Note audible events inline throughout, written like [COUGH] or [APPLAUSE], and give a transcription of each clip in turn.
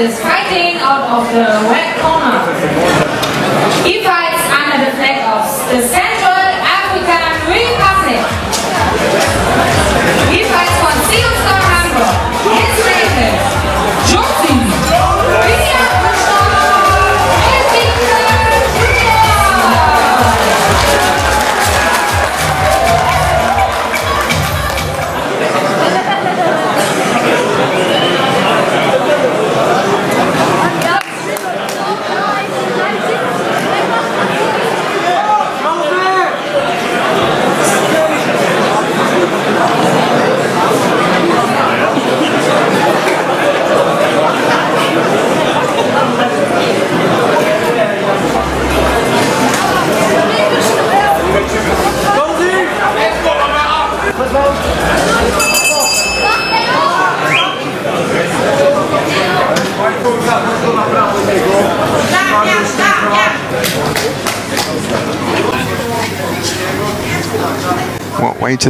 is fighting out of the red corner.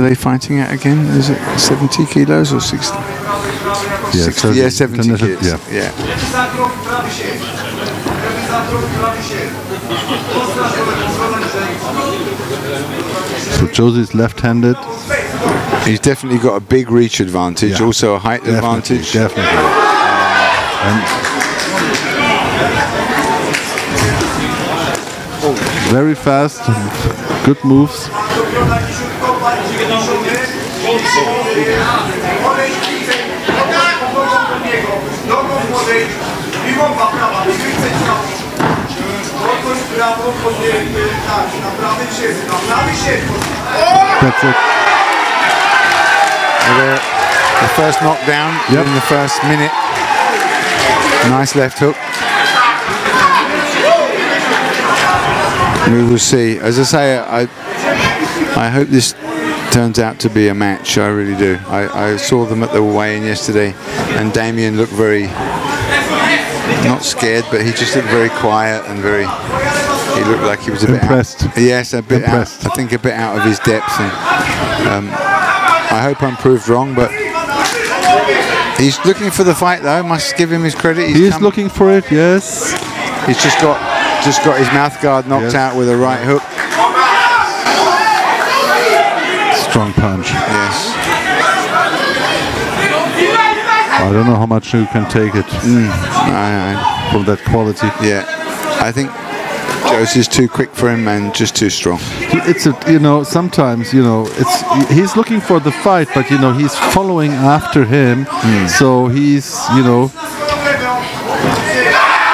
Are they fighting at again? Is it 70 kilos or 60? Yeah, 60, so yeah, 70 kilos. yeah. yeah. So Josy's left-handed. He's definitely got a big reach advantage, Yeah. also a height Definitely, advantage. definitely. And very fast, and good moves. Nogą młodej, piwowa prawa, wykręcać prawo. Odwróć prawo, podjęty, tak, na prawy siedzi, na prawy siedzi. That's it. The, the first knockdown Yep. in the first minute. Nice left hook. We will see. As I say, I I hope this turns out to be a match. I really do. I, I saw them at the weigh-in yesterday, and Damian looked very not scared, but he just looked very quiet and very. He looked like he was a Impressed. bit out, yes, a bit Impressed. out. I think a bit out of his depth. And, um, I hope I'm proved wrong, but he's looking for the fight, though. Must give him his credit. He's He is looking for it, yes. He's just got just got his mouth guard knocked Yes. out with a right hook. Strong punch. Yes. I don't know how much you can take it mm, I, from that quality. Yeah. I think Josy's too quick for him and just too strong. He- It's a you know sometimes you know it's he's looking for the fight, but you know he's following after him, mm. so he's you know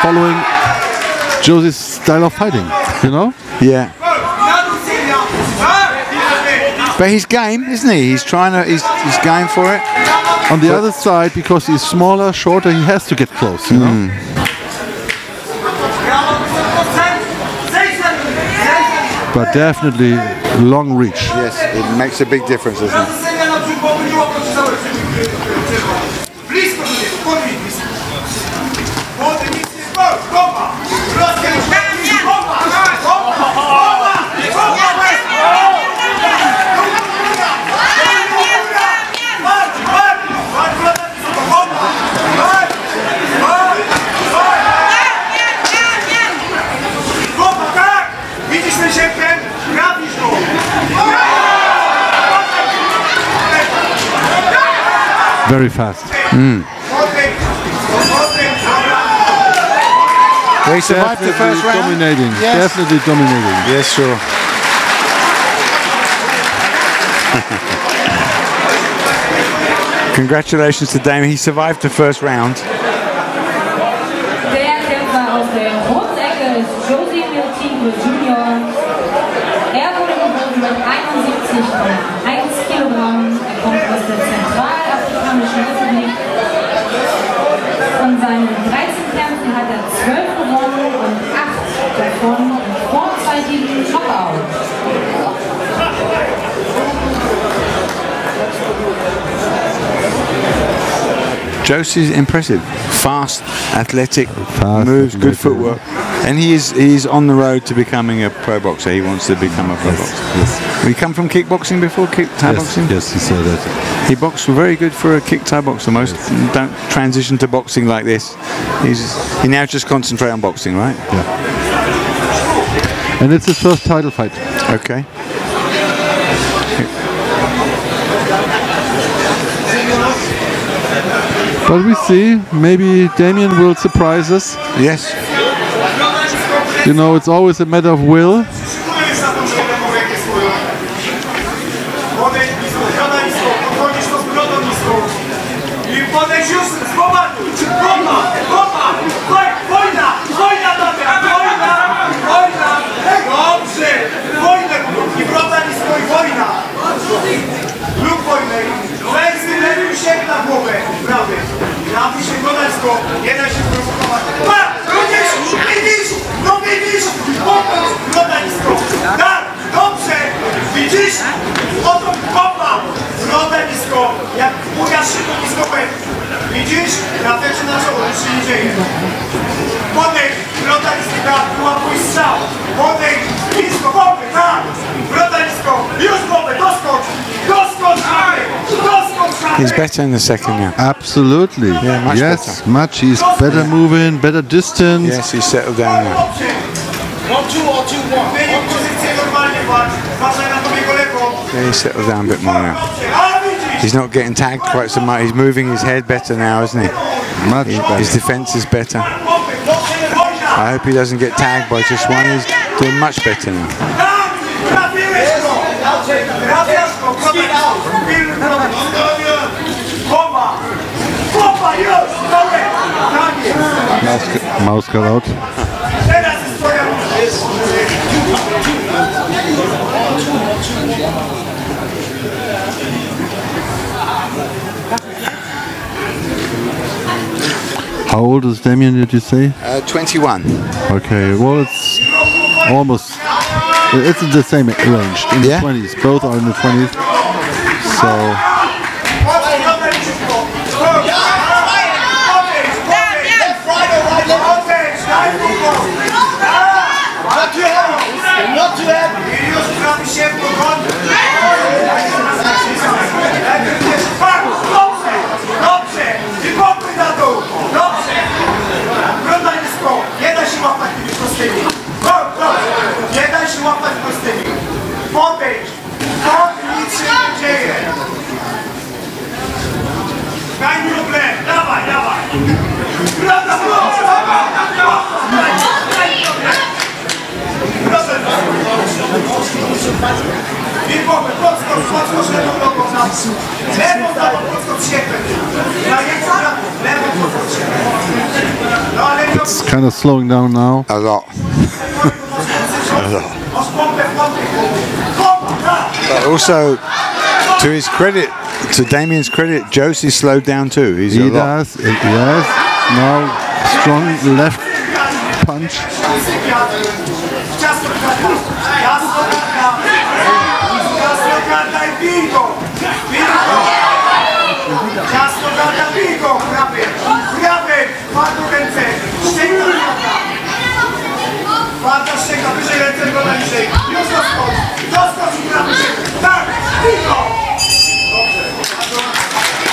following Josy's style of fighting. You know, Yeah. But he's game, isn't he? He's trying to. He's, he's game for it. on the other side because he's smaller, shorter, he has to get close. You know, hmm. but definitely long reach. Yes, it makes a big difference, doesn't it? Very fast. Odejdź! Odejdź! Well, he survived the first round. dominating. Yes. Definitely dominating. Yes, sure. Congratulations to Damian. He survived the first round. Der Kämpfer aus der roten ist Josy Metinkoe Jr. Er wurde geboren mit 71,1 Kilogramm. Er kommt aus der Zentralafrikanischen Josy's impressive. fast, athletic Fast, moves, good athletic. footwork, and he is he's on the road to becoming a pro boxer. He wants to become a pro boxer. Yes. He come from kickboxing before, kick Thai Yes, boxing. yes, he said that. He boxed very good for a kick Thai boxer. Most don't transition to boxing like this. He's he now just concentrate on boxing, right? And it's his first title fight. Okay. But we see, maybe Damian will surprise us. Yes. You know, it's always a matter of will. Skórujesz za Krzyk na głowę, prawy. Prawy się podać, bo nie da się sprowokować. Pa! Rodzisz! Widzisz! No widzisz! Popatrz! Podać skok. Tak! Dobrze! Widzisz? Oto kopa! Roda nisko, jak buja szybko nisko pędzi. Widzisz? Krateczka na czoło, nic się nie dzieje. Podech, roda niska, była pójść strzał. Podech, He's better in the second now. Absolutely. Yeah, much yes, better. much. He's better moving, better distance. Yes, he's settled down now. Dobrze. Zmienił pozycję normalnie, patrz. Uważaj na tą jego lewą. Yeah, he's settled down a bit more now. Dobrze, a widzisz. He's not getting tagged quite so much. He's moving his head better now, isn't he? Much He- His better. defense is better. Bomby, dobrze, wojna. I hope he doesn't get tagged by just one. He's doing much better now. Mouse cut out. Teraz jest twoja How old is Damian, did you say? Uh, 21. Okay, well, it's almost. It's in the same range, in Yeah? the 20s. Both are in the 20s. So, I głowę, podskocz, podskocz lewą nogą na Lewą nogą, podskocz siekłem. Na jedną nogą, lewą podskocz siekłem. No ale it's kind of slowing down now. A lot. Masz pompę w pompę. Pompa, tak. But also, to his credit, to Damian's credit, Josy slowed down too. He's He a lot. does. it- Yes. Now, strong left punch.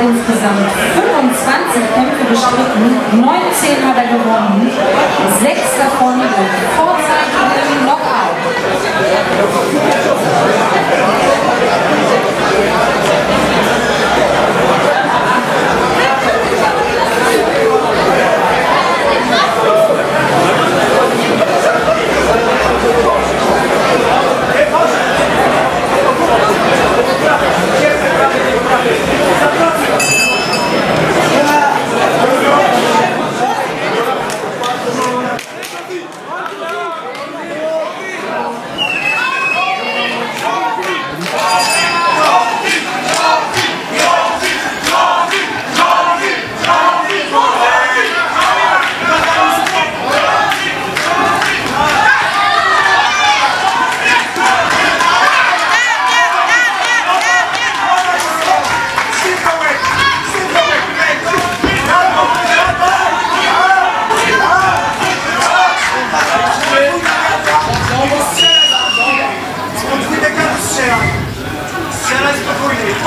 insgesamt 25 Kämpfe bestritten, 19 hat er gewonnen, 6 davon sind vorzeitig im Knockout.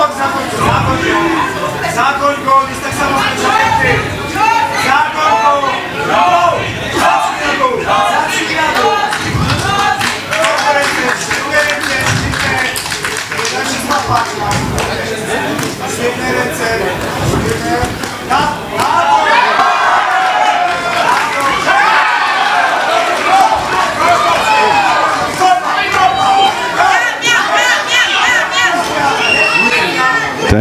fakt zakončil, zákončil. Zákonkou, vy jste samozřejmě ty. Zákonkou, no, za chvilku, za chvilku. Uvěděte, uvěděte, uvěděte. Naši jsme fakt. Stejné recept, stejné. Tak, tak.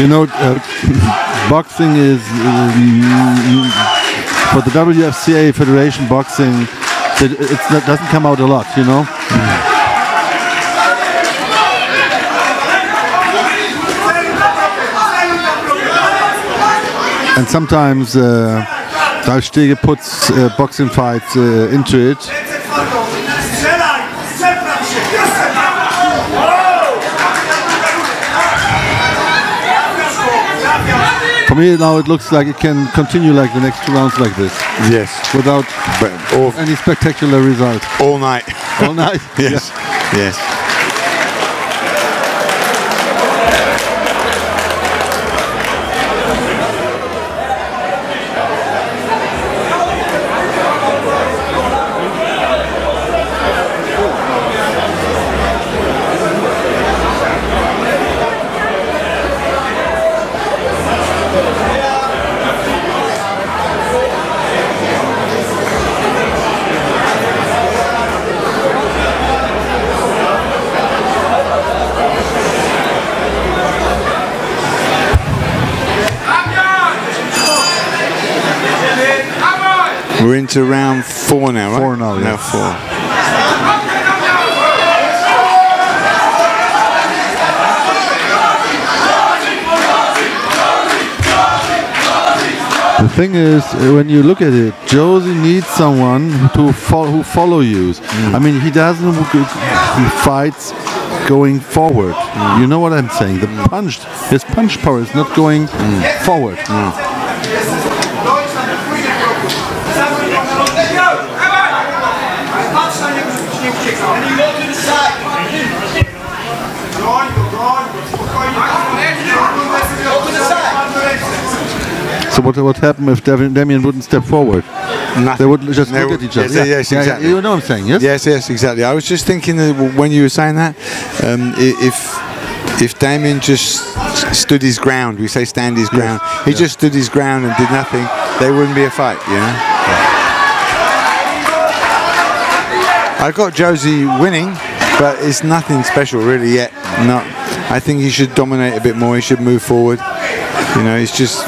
You know, uh, [LAUGHS] boxing is uh, for the WFCA Federation boxing. It that doesn't come out a lot, you know. And sometimes uh, Ralf Stege puts uh, boxing fights uh, into it. For me now, it looks like it can continue like the next two rounds like this Yes, without any spectacular result. all night. All night. [LAUGHS] yes, yes. We're into round four now, right? Four now, Now four. The thing is, when you look at it, Josy needs someone to fo- who follow you. Mm. I mean, he doesn't he fights going forward. Mm. You know what I'm saying? The punch, his punch power is not going mm. forward. So what would happen if Devin, Damian wouldn't step forward? Nothing. They would just They look would- at each other. Yes, yes, yeah, exactly. You know what I'm saying? Yes. Yes, yes, exactly. I was just thinking that when you were saying that, um, if if Damian just stood his ground, we say stand his ground. He just stood his ground and did nothing. There wouldn't be a fight, you know. I got Josy winning, but it's nothing special really yet. Not. I think he should dominate a bit more. He should move forward. You know, it's just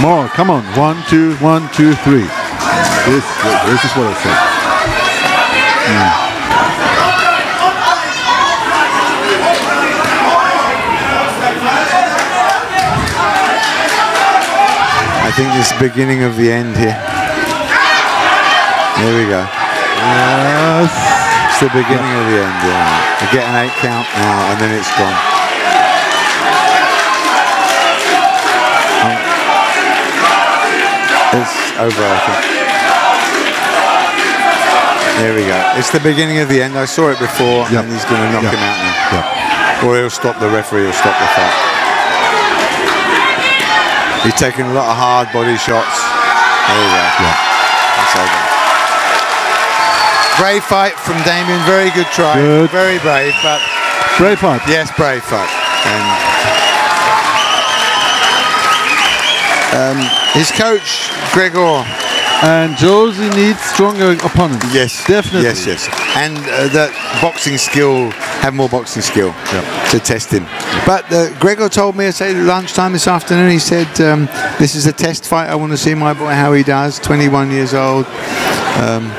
More. Come on. One, two, one, two, three. This, this is what I said. Hmm. I think it's the beginning of the end here. There we go. Yes. It's the beginning of the end. Yeah. I get an eight count now, and then it's gone. It's over, I think. There we go. It's the beginning of the end. I saw it before, Yep. and he's going to knock Yep. him out now. Yeah. Or he'll stop the referee, he'll stop the fight. He's taking a lot of hard body shots. There we go. Yeah. That's over. Brave fight from Damian. Very good try. Good. Very brave, but Brave fight. yes, brave fight. And um, his coach, Gregor. And Josy needs stronger opponents. Yes, Definitely. Yes, yes. And uh, that boxing skill, have more boxing skill Yeah. to test him. But uh, Gregor told me, I say lunchtime this afternoon, he said, um, this is a test fight. I want to see my boy how he does. 21 years old. Um,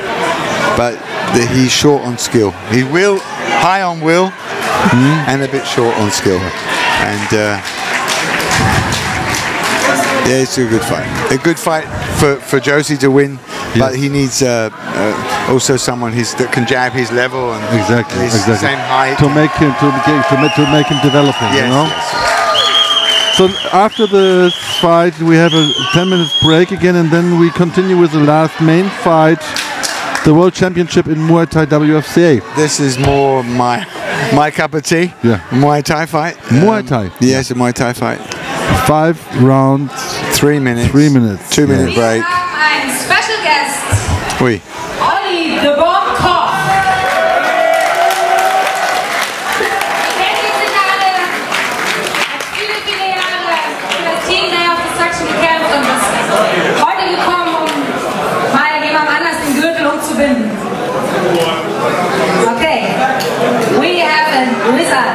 but the, he's short on skill. He will, high on will, and a bit short on skill. And uh, yeah, it's a good fight. A good fight for, for Josy to win, but he needs uh, uh, also someone that can jab his level and Exactly. his exactly. same height. To make him to make to make, to make him developing. yes, you know. yes, yes. So after the fight, we have a 10 minute break again, and then we continue with the last main fight, the World Championship in Muay Thai WFCA. This is more my my cup of tea. Yeah. Muay Thai fight. Muay Thai. Yes, a Muay Thai fight. Five rounds. Three minutes. Three minutes, Two minute yeah. Wir break. haben einen Special Guest, Oui. Olli the Bomb Koch. Ihr kennt ihn sicher alle. Hat viele, viele Jahre für das Team Day of Destruction gekämpft und ist heute gekommen, um mal jemand anders den Gürtel umzubinden. Okay. We have a wizard.